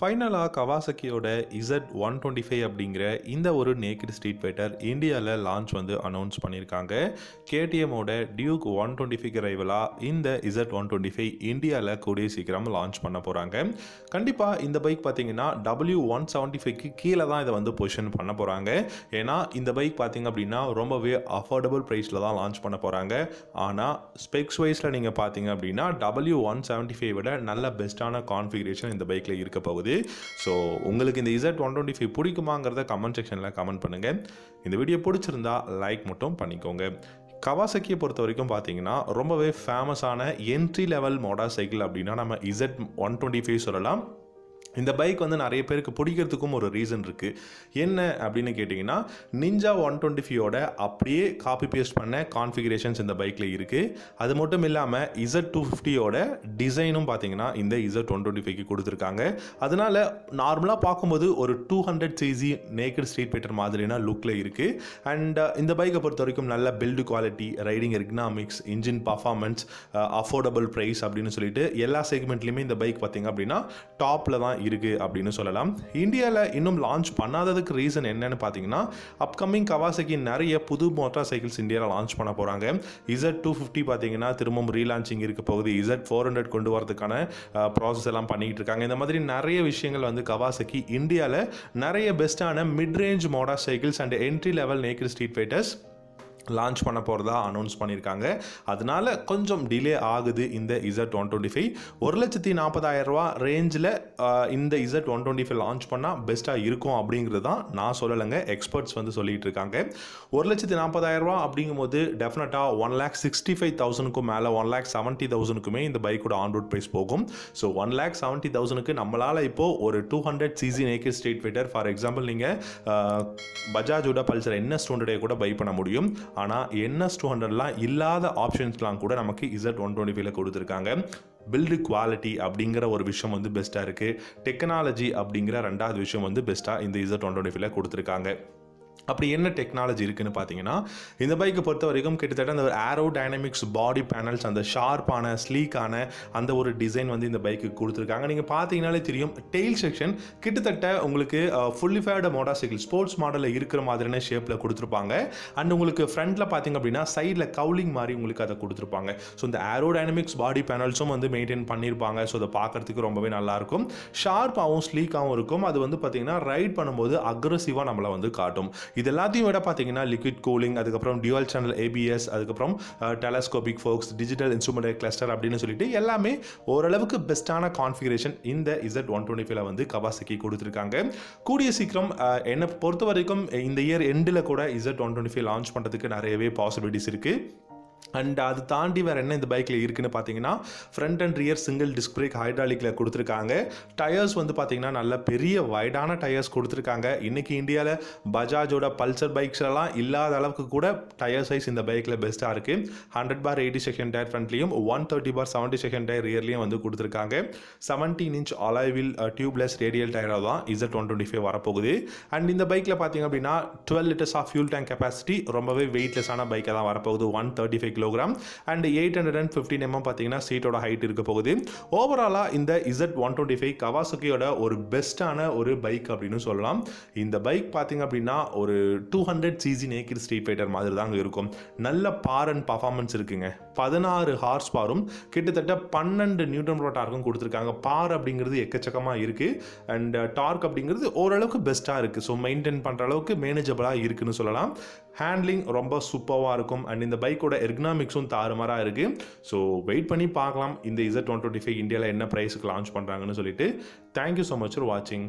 ஃபைனலாக கவாசக்கியோட Z one twenty five அப்படிங்கிற இந்த ஒரு நேக்கட் ஸ்ட்ரீட் ஃபைட்டர் இந்தியாவில் லான்ச் வந்து அனௌன்ஸ் பண்ணியிருக்காங்க கேடிஎம்மோட டியூக் ஒன் டுவெண்ட்டி ஃபைவ் ரைவலாக இந்த இசட் ஒன் டுவெண்ட்டி ஃபைவ் இந்தியாவில் கூடிய சீக்கிரம் லான்ச் பண்ண போகிறாங்க கண்டிப்பாக இந்த பைக் பார்த்தீங்கன்னா டபிள்யூ ஒன் செவன்ட்டி ஃபைவ்க்கு கீழே தான் இதை வந்து பொசிஷன் பண்ண போகிறாங்க ஏன்னா இந்த பைக் பார்த்தீங்க அப்படின்னா ரொம்பவே அஃபோர்டபுள் ப்ரைஸில் தான் லான்ச் பண்ண போகிறாங்க ஆனால் ஸ்பெக்ஸ் வைஸில் நீங்கள் பார்த்தீங்க அப்படின்னா டபிள்யூ ஒன் செவன்ட்டி ஃபைவ் விட நல்ல பெஸ்ட்டான கான்ஃபிகரேஷன் இந்த பைக்கில் இருக்க போகுது. ஸோ உங்களுக்கு இந்த இசட் ஒன் டுவெண்ட்டி ஃபைவ் பிடிக்குமாங்கிறத கமெண்ட் செக்ஷனில் கமெண்ட் பண்ணுங்கள் இந்த வீடியோ பிடிச்சிருந்தா லைக் மட்டும் பண்ணிக்கோங்க. கவாசக்கியை பொறுத்த வரைக்கும் பார்த்தீங்கன்னா ரொம்பவே ஃபேமஸான என்ட்ரி லெவல் மோட்டார் சைக்கிள் அப்படின்னா நம்ம இசட் ஒன் டுவெண்ட்டி ஃபைவ் சொல்லலாம். இந்த பைக் வந்து நிறைய பேருக்கு பிடிக்கிறதுக்கும் ஒரு ரீசன் இருக்குது என்ன அப்படின்னு கேட்டிங்கன்னா நிஞ்சா ஒன் டுவெண்ட்டி ஃபைவோட அப்படியே காப்பி பேஸ்ட் பண்ண கான்ஃபிகரேஷன்ஸ் இந்த பைக்கில் இருக்குது அது மட்டும் இல்லாமல் இசட் டூ ஃபிஃப்டியோட டிசைனும் பார்த்தீங்கன்னா இந்த இசட் ஒன் டுவெண்ட்டி ஃபைவ்க்கு கொடுத்துருக்காங்க. அதனால் நார்மலாக பார்க்கும்போது ஒரு two hundred CC naked street fighter மாதிரினா லுக்கில் இருக்குது அண்ட் இந்த பைக்கை பொறுத்த வரைக்கும் நல்ல build quality riding economics engine performance affordable price அப்படின்னு சொல்லிட்டு எல்லா செக்மெண்ட்லேயுமே இந்த பைக் பார்த்தீங்க அப்படின்னா டாப்பில் தான் இருக்குது அப்படின்னு சொல்லலாம். இந்தியாவில் இன்னும் லான்ச் பண்ணாததுக்கு ரீசன் என்னன்னு பார்த்தீங்கன்னா அப்கமிங் கவாசகி நிறைய புது மோட்டார் சைக்கிள்ஸ் இந்தியாவில் லான்ச் பண்ண போகிறாங்க இசட் டூ ஃபிஃப்டி பார்த்தீங்கன்னா திரும்பவும் ரீலான்ச்சிங் இருக்க போகுது. இசட் ஃபோர் ஹண்ட்ரட் கொண்டு வரதுக்கான ப்ராசஸ் எல்லாம் பண்ணிக்கிட்டு இருக்காங்க. இந்த மாதிரி நிறைய விஷயங்கள் வந்து கவாசகி இந்தியாவில் நிறைய பெஸ்ட்டான mid range motorcycles and entry level naked street fighters launch பண்ண போகிறதா அனௌன்ஸ் பண்ணியிருக்காங்க அதனால கொஞ்சம் டிலே ஆகுது இந்த இசட் ஒன் டுவெண்ட்டி ஃபைவ் ஒரு லட்சத்தி நாற்பதாயிரம் ரூபா ரேஞ்சில் இந்த Z one twenty five launch பண்ணால் பெஸ்ட்டாக இருக்கும் அப்படிங்கிறது தான் நான் சொல்லலைங்க. எக்ஸ்பர்ட்ஸ் வந்து சொல்லிட்டு இருக்காங்க. ஒரு லட்சத்தி நாற்பதாயிரம் ரூபா அப்படிங்கும்போது டெஃபினட்டாக ஒன் லேக் சிக்ஸ்டி ஃபைவ் தௌசண்ட்க்கும் மேலே ஒன் லேக் செவன்ட்டி தௌசண்ட்க்குமே இந்த பைக்கோட ஆன் ரோட் ப்ரைஸ் போகும். ஸோ ஒன் லேக் செவன்ட்டி தௌசண்ட்க்கு நம்மளால் இப்போது ஒரு two hundred CC naked street fighter for example நீங்கள் பஜாஜோட பல்சர் என்ன டூ கூட பை பண்ண முடியும். ஆனால் என்எஸ் டூ ஹண்ட்ரட்லாம் இல்லாத ஆப்ஷன்ஸ்லாம் கூட நமக்கு இசட் ஒன் டுவெண்ட்டி ஃபைவ்ல கொடுத்துருக்காங்க. பில்டு குவாலிட்டி அப்படிங்கிற ஒரு விஷயம் வந்து பெஸ்ட்டாக இருக்குது டெக்னாலஜி அப்படிங்கிற ரெண்டாவது விஷயம் வந்து பெஸ்ட்டாக இந்த இசட் ஒன் டுவெண்ட்டி ஃபைவ்ல கொடுத்துருக்காங்க. அப்படி என்ன டெக்னாலஜி இருக்குன்னு பார்த்தீங்கன்னா இந்த பைக்கை பொறுத்த வரைக்கும் கிட்டத்தட்ட அந்த ஒரு ஆரோ டைனமிக்ஸ் பாடி பேனல்ஸ் அந்த ஷார்ப்பான ஸ்லீக்கான அந்த ஒரு டிசைன் வந்து இந்த பைக்கு கொடுத்துருக்காங்க. நீங்கள் பார்த்தீங்கனாலே தெரியும் டெய்ல் செக்ஷன் கிட்டத்தட்ட உங்களுக்கு ஃபுல்லிஃபைடு மோட்டார் சைக்கிள் ஸ்போர்ட்ஸ் மாடலில் இருக்கிற மாதிரியான ஷேப்பில் கொடுத்துருப்பாங்க. அண்ட் உங்களுக்கு ஃப்ரண்ட்டில் பார்த்தீங்க அப்படின்னா சைடில் கவுலிங் மாதிரி உங்களுக்கு அதை கொடுத்துருப்பாங்க. ஸோ இந்த ஆரோ டைனமிக்ஸ் பாடி பேனல்ஸும் வந்து மெயின்டைன் பண்ணியிருப்பாங்க ஸோ அதை பார்க்குறதுக்கு ரொம்பவே நல்லாயிருக்கும். ஷார்ப்பாகவும் ஸ்லீக்காகவும் இருக்கும். அது வந்து பார்த்தீங்கன்னா ரைட் பண்ணும்போது அக்ரஸிவாக நம்மளை வந்து காட்டும். இது எல்லாத்தையும் விட பார்த்தீங்கன்னா லிக்விட் கூலிங் அதுக்கப்புறம் டியூவல் சேனல் ஏபிஎஸ் அதுக்கப்புறம் telescopic forks digital instrument cluster அப்படின்னு சொல்லிட்டு எல்லாமே ஓரளவுக்கு பெஸ்ட்டான கான்ஃபிகரேஷன் இந்த இசட் ஒன் டுவெண்ட்டி ஃபைவ்ல வந்து கவாசக்கி கொடுத்துருக்காங்க. கூடிய சீக்கிரம் என்னை பொறுத்த வரைக்கும் இந்த இயர் எண்டில் கூட Z one twenty five launch பண்ணுறதுக்கு நிறையவே பாசிபிலிட்டிஸ் இருக்குது அண்ட் அது தாண்டி வேறு என்ன இந்த பைக்கில் இருக்குன்னு பார்த்தீங்கன்னா front and rear single disc brake ஹைட்ராலிக்கில் கொடுத்துருக்காங்க. டயர்ஸ் வந்து பார்த்தீங்கன்னா நல்ல பெரிய வைடான டயர்ஸ் கொடுத்துருக்காங்க. இன்றைக்கி இந்தியாவில் பஜாஜோட பல்சர் பைக்ஸ்லாம் இல்லாத அளவுக்கு கூட டயர் சைஸ் இந்த பைக்கில் பெஸ்ட்டாக இருக்குது hundred bar eighty second tyre ஃப்ரண்ட்லேயும் one thirty bar seventy second tyre ரியர்லேயும் வந்து கொடுத்துருக்காங்க. செவன்டீன் இன்ச் அலாய்வில் டியூப்லெஸ் ரேடியல் டயராக தான் இசட் ஒன் டுவெண்ட்டி ஃபைவ் வரப்போகுது. அண்ட் இந்த பைக்கில் பார்த்தீங்க அப்படின்னா twelve litres of fuel tank capacity ரொம்பவே வெயிட்லெஸ்ஸான பைக்காக தான் வரப்போகுது. One thirty five kilogram and eight hundred and fifteen MM பார்த்தீங்கன்னா சீட்டோட ஹைட் இருக்க போகுது. ஓவராலாக இந்த இசட் ஒன் டுவெண்ட்டி ஃபைவ் கவாசுக்கியோட ஒரு பெஸ்ட்டான ஒரு பைக் அப்படின்னு சொல்லலாம். இந்த பைக் பார்த்தீங்க அப்படின்னா ஒரு two hundred CC naked street fighter மாதிரி தாங்க இருக்கும். நல்ல பார் அண்ட் பர்ஃபார்மன்ஸ் இருக்குங்க. பதினாறு ஹார்ஸ் பாரும் கிட்டத்தட்ட பன்னெண்டு நியூட்டன் டார்க்கும் கொடுத்துருக்காங்க. பார் அப்படிங்கிறது எக்கச்சக்கமாக இருக்குது அண்ட் டார்க் uh, அப்படிங்கிறது ஓரளவுக்கு பெஸ்ட்டாக இருக்குது ஸோ மெயின்டைன் பண்ணுற அளவுக்கு மேனேஜபிளாக இருக்குன்னு சொல்லலாம். ஹேண்ட்லிங் ரொம்ப சூப்பராக இருக்கும். அண்ட் இந்த பைக்கோட எர்கனாமிக்ஸும் தாறுமாறாக இருக்குது ஸோ வெயிட் பண்ணி பார்க்கலாம். இந்த இசட் ஒன் டுவெண்ட்டி ஃபைவ் இந்தியாவில் என்ன ப்ரைஸுக்கு லான்ச் பண்ணுறாங்கன்னு சொல்லிட்டு. தேங்க்யூ ஸோ மச் ஃபார் வாட்சிங்